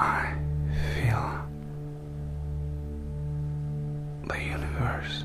I feel the universe.